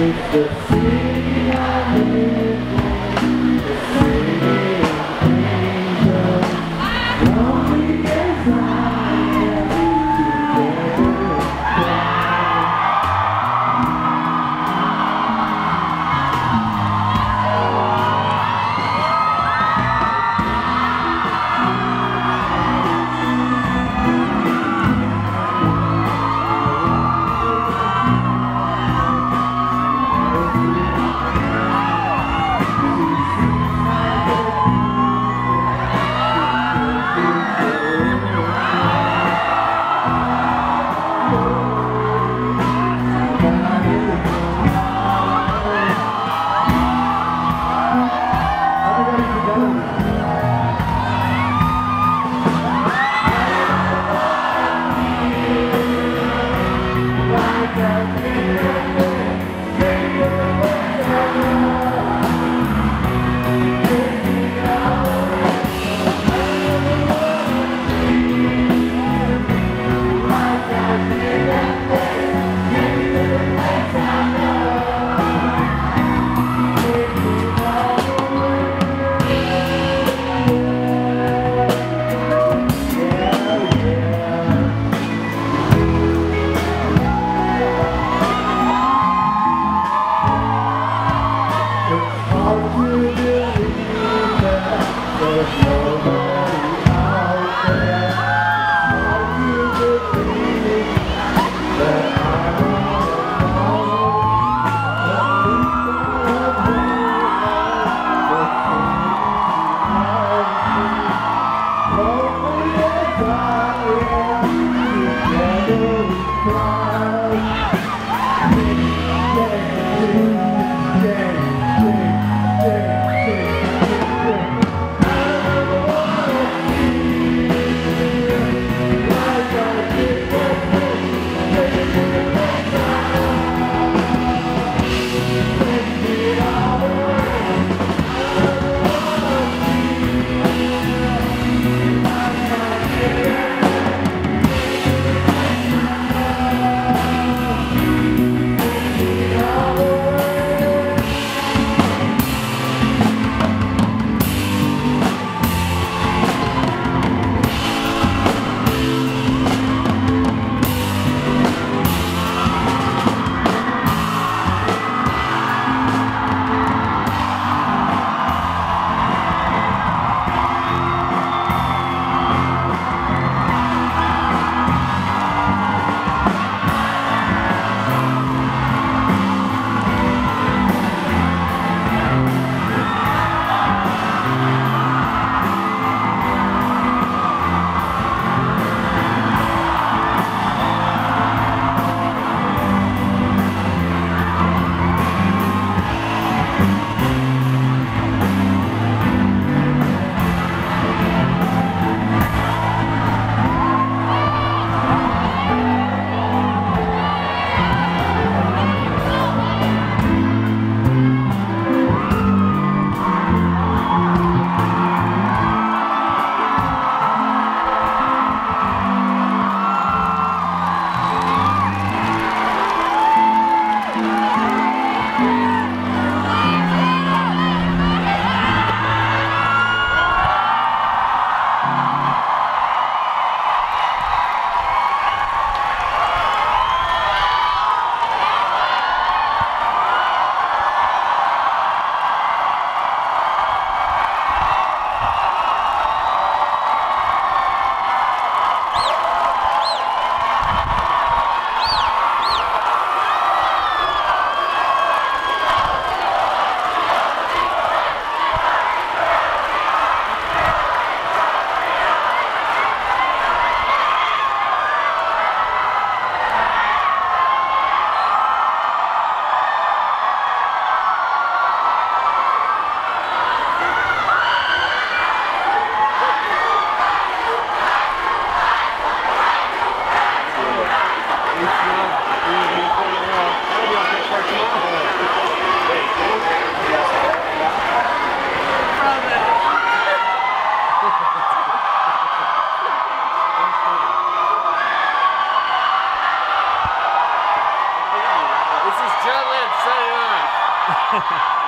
Thank it off.